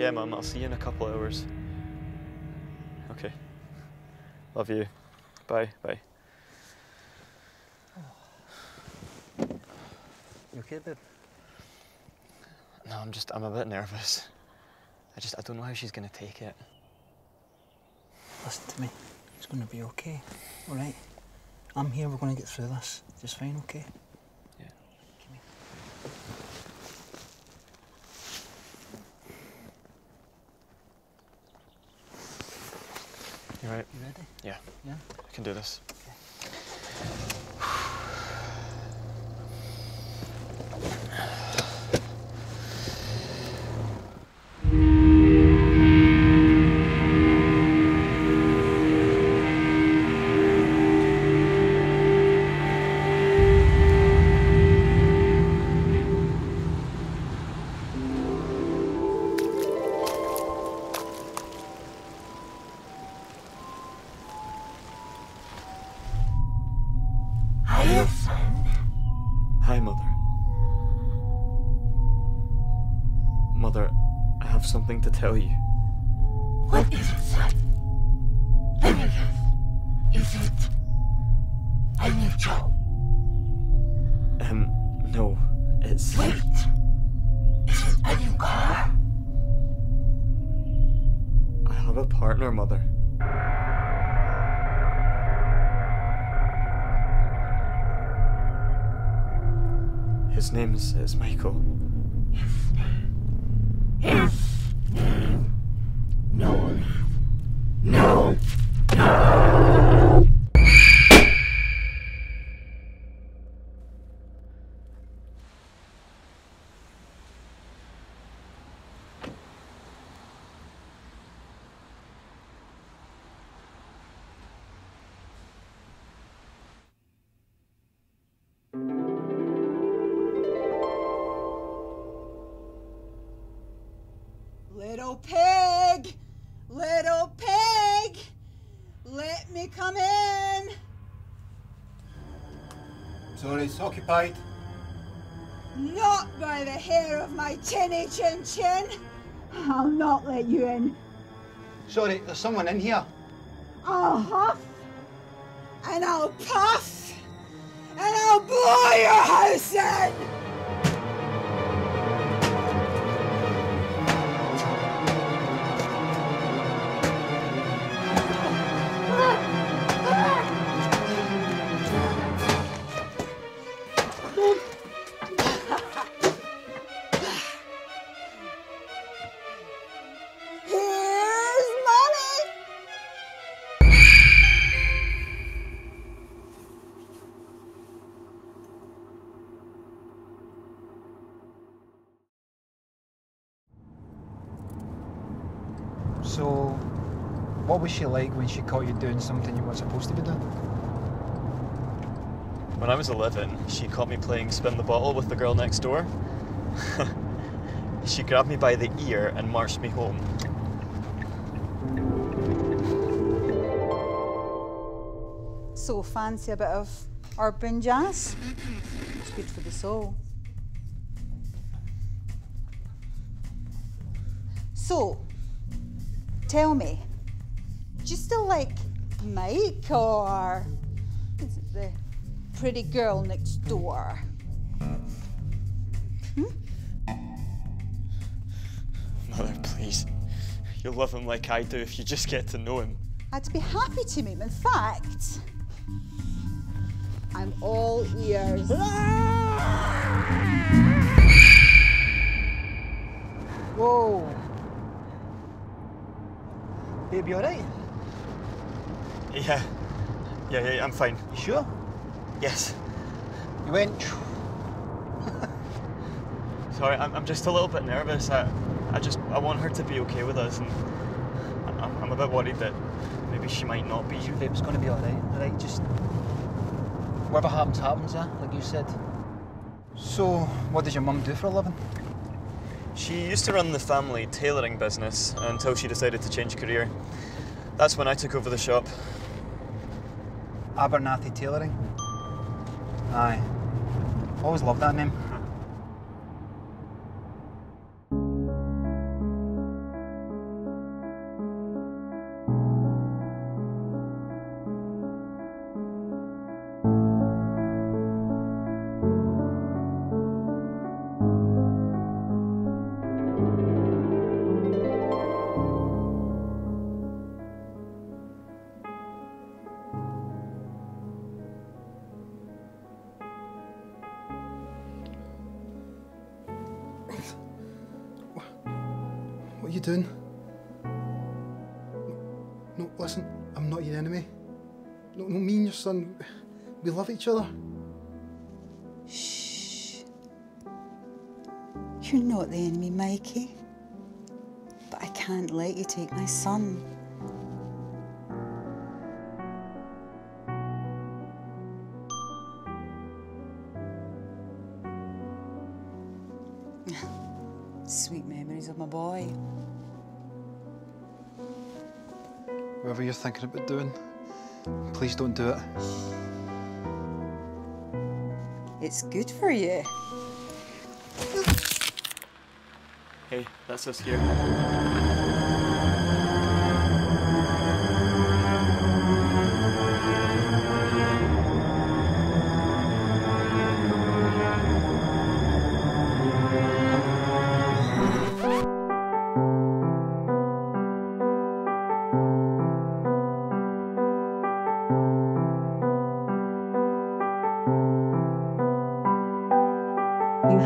Yeah, Mum, I'll see you in a couple hours. Okay. Love you. Bye, bye. You okay, babe? No, I'm just, I'm a bit nervous. I just, I don't know how she's gonna take it. Listen to me. It's going to be okay. All right? I'm here. We're going to get through this. Just fine, okay? Yeah. Come here. You right? You ready? Yeah, Yeah? I can do this. Mother, I have something to tell you. What is it, son? Elliot, is it? Elliot Joe? Um, no, it's. Wait. Is it a new car? I have a partner, Mother. His name is Michael. No. No. It's occupied. Not by the hair of my chinny chin chin! I'll not let you in. Sorry, there's someone in here. I'll huff and I'll puff and I'll blow your house in! So, what was she like when she caught you doing something you weren't supposed to be doing? When I was 11, she caught me playing spin the bottle with the girl next door. she grabbed me by the ear and marched me home. So fancy a bit of urban jazz? It's good for the soul. So, tell me, do you still like Mike or is it the pretty girl next door? Hmm? Mother, please. You'll love him like I do if you just get to know him. I'd be happy to meet him. In fact, I'm all ears. Ah! Whoa! Babe, you alright? Yeah. Yeah, yeah, I'm fine. You sure? Yes. You went. Sorry, I'm, I'm just a little bit nervous. I, I just, I want her to be okay with us, and I'm, I'm a bit worried that maybe she might not be. Babe, it's going to be alright, alright? Just. Whatever happens, happens, eh? Like you said. So, what does your mum do for a living? She used to run the family tailoring business until she decided to change career. That's when I took over the shop. Abernathy Tailoring. Aye. Always loved that name. You doing? No, listen, I'm not your enemy. No, no, me and your son, we love each other. Shh. You're not the enemy, Mikey. But I can't let you take my son. Sweet memories of my boy. Whatever you're thinking about doing, please don't do it. It's good for you. Hey, that's us here.